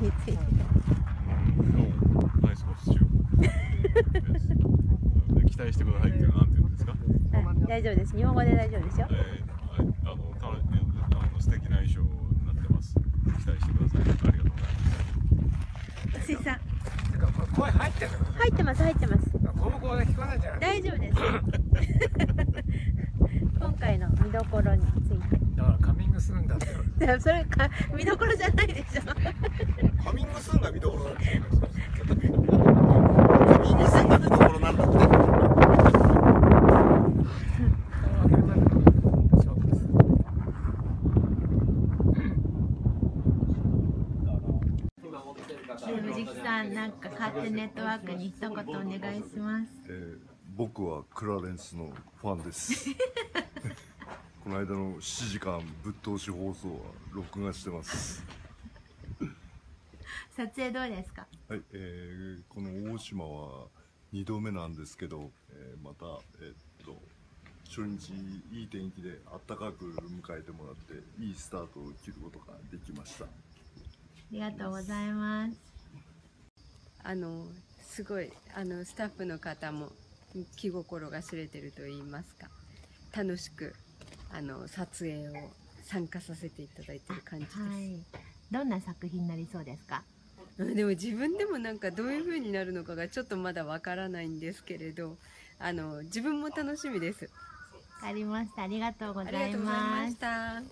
について期待してくださいっていうのはなんて言うんですか大丈夫です日本語で大丈夫ですよ。えーはいあのたあの素敵な衣装になってます期待してくださいありがとうございます水さんてかこれ声入ってる入ってます入ってますこの声が聞こえないじゃない大丈夫です今回の見どころについてだからカミングするんだってそれか見どころじゃないでしょカミングすんが見どころなんですよカミングすんが見どころなんだって藤木さんなんかカートゥーンネットワークに一言お願いします。えー僕はクラレンスのファンです。この間の7時間ぶっ通し放送は録画してます。撮影どうですか？はい、えーこの大島は2度目なんですけど、えーまたえーっと初日いい天気であったかく迎えてもらっていいスタートを切ることができました。ありがとうございます。あのすごいあのスタッフの方も気心が知れてると言いますか。楽しくあの撮影を参加させていただいてる感じです、はい。どんな作品になりそうですか？うんでも自分でもなんかどういう風になるのかがちょっとまだわからないんですけれどあの自分も楽しみです。わかりました。ありがとうございました